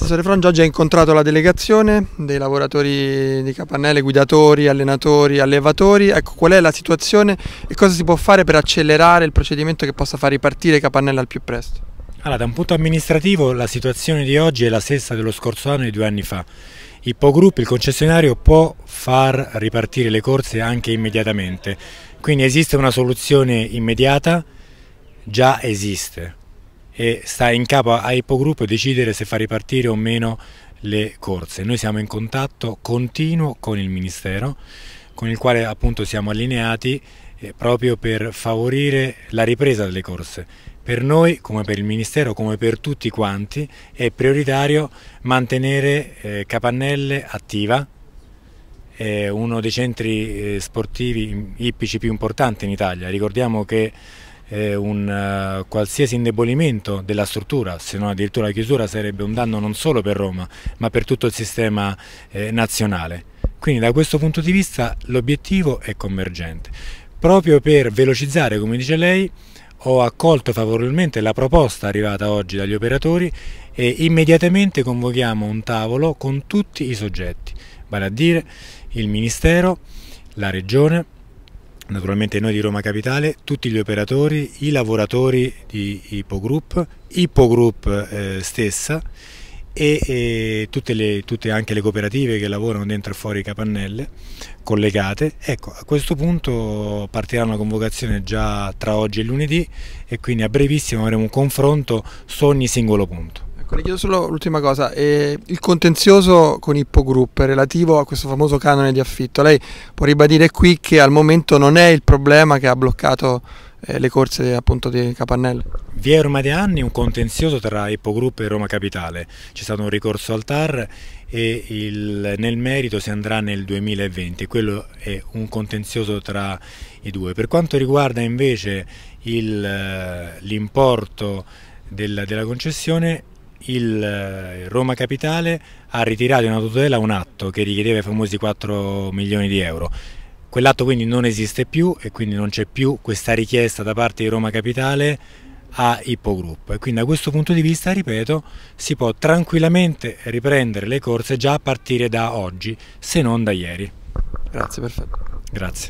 Assessore Frongi oggi ha incontrato la delegazione dei lavoratori di Capannelle, guidatori, allenatori, allevatori. Ecco, qual è la situazione e cosa si può fare per accelerare il procedimento che possa far ripartire Capannelle al più presto? Allora, da un punto amministrativo la situazione di oggi è la stessa dello scorso anno e due anni fa. Ippogroup, il concessionario, può far ripartire le corse anche immediatamente. Quindi esiste una soluzione immediata, già esiste e sta in capo a Ippogroup decidere se far ripartire o meno le corse. Noi siamo in contatto continuo con il Ministero, con il quale appunto siamo allineati eh, proprio per favorire la ripresa delle corse. Per noi, come per il Ministero, come per tutti quanti, è prioritario mantenere eh, Capannelle attiva, è uno dei centri eh, sportivi ippici più importanti in Italia. Ricordiamo che eh, un uh, qualsiasi indebolimento della struttura, se non addirittura la chiusura, sarebbe un danno non solo per Roma, ma per tutto il sistema eh, nazionale. Quindi da questo punto di vista l'obiettivo è convergente. Proprio per velocizzare, come dice lei, ho accolto favorevolmente la proposta arrivata oggi dagli operatori e immediatamente convochiamo un tavolo con tutti i soggetti, vale a dire il Ministero, la Regione, naturalmente noi di Roma Capitale, tutti gli operatori, i lavoratori di Ippogroup, Ippogroup eh, stessa e, e tutte, le, tutte, anche le cooperative che lavorano dentro e fuori Capannelle collegate. Ecco, a questo punto partirà una convocazione già tra oggi e lunedì e quindi a brevissimo avremo un confronto su ogni singolo punto. Ecco, le chiedo solo l'ultima cosa, eh, il contenzioso con Ippo Group relativo a questo famoso canone di affitto, lei può ribadire qui che al momento non è il problema che ha bloccato eh, le corse appunto di Capannelle? Vi è ormai da anni un contenzioso tra Ippo Group e Roma Capitale, c'è stato un ricorso al TAR e il, nel merito si andrà nel 2020, quello è un contenzioso tra i due. Per quanto riguarda invece l'importo della, della concessione il eh, Roma Capitale ha ritirato in autotutela un atto che richiedeva i famosi 4 milioni di euro. Quell'atto quindi non esiste più e quindi non c'è più questa richiesta da parte di Roma Capitale a Ippogroup e quindi da questo punto di vista, ripeto, si può tranquillamente riprendere le corse già a partire da oggi, se non da ieri. Grazie, perfetto. Grazie.